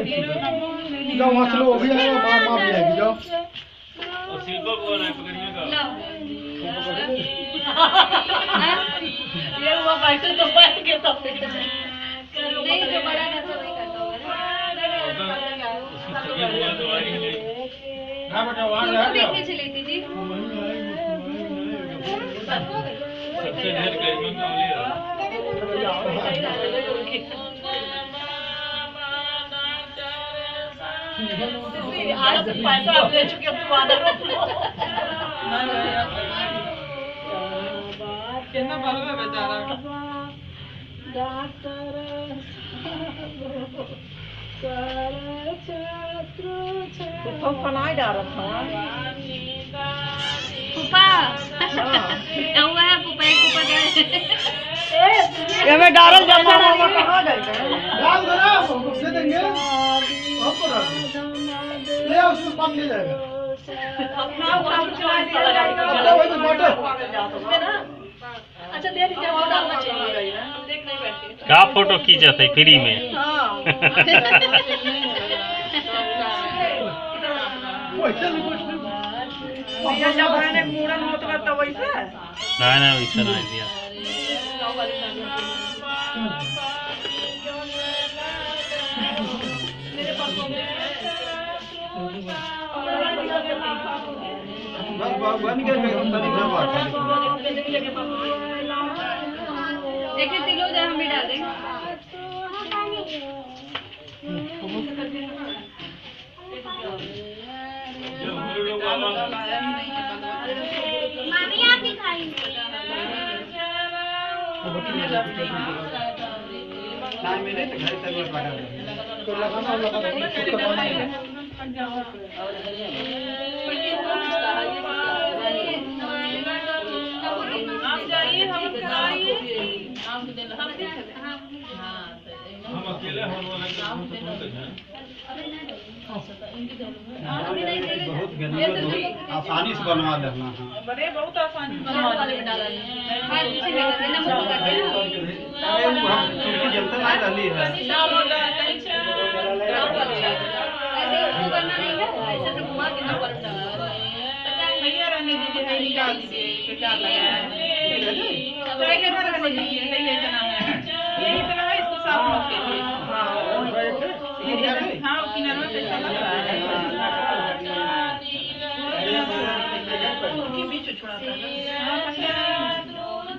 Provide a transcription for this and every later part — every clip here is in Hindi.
जाओ वहाँ चलो वो भी आएगा माँ माँ भी आएगी जाओ और शिल्पा कौन है। पकड़िए का ये हुआ बैठे तो बैठ के तो नहीं जो बड़ा करता होगा ना तो आ ही नहीं हाँ बेटा वहाँ रह देखने चली थी जी सबसे ढेर गरिमा कमली आज पैसा आप ले चुके अब वादा रोक लो कितना बलवा बेचारा तो फनाई डाल रहा पुपा हुआ है पुपा एक पुपा गए ये में डारल जमा मामा कहाँ गए उसमें पानी ले जाएगा अपना काम चला चलो वही तो बाटो अच्छा दे दीजिए वो डालना चाहिए हम देख नहीं बैठे का फ़ोटो खींचत है फ्री में? वैसे नहीं कुछ नहीं ये जब मैंने मूड़न होत करता वैसे ना ना वैसा नहीं दिया। बन बात देखिए तिलो जाए हम भी डाल देंगे मामी आप भी खाएँगे नहीं तो घर से लगा तो लगाना लगा दो करवाना है आप जाइए हम खाइए हम अकेले हम वाला काम बहुत आसानी से बनवा लेना है बड़े बहुत आसानी हाथ पीछे लेकर देना मुझको कर देना अरे वो हम खिड़की जलते नहीं रही है करना नहीं है ऐसे से घुमा के ना पलटा भैया रहने दीजिए है निकाल दीजिए बेकार लगा है ट्राई करना रहने दीजिए नहीं ले जाना है यही तरह है इसको साफ़ मत कीजिए हाँ वो किनारे पे अच्छा लग रहा है उनकी बीच छुड़ाता है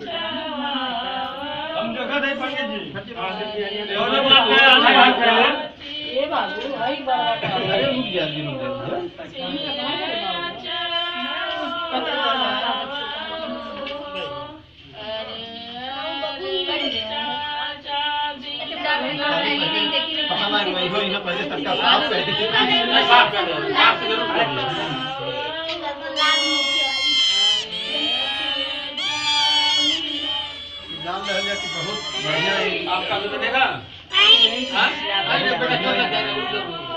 हाँ, हम जगह नहीं पंडित जी दोनों बात है ये बाबू भाई बात अरे रुक जा जी रुक नहीं देखी नहीं पता नहीं मैं इहो इहो पहले तक का साफ़ कर दी साफ़ कर दो साफ़ ज़रूर कर जान रहे कि बहुत बढ़िया है आपका भी देखा। हाँ? अरे बेटा चला जाएगा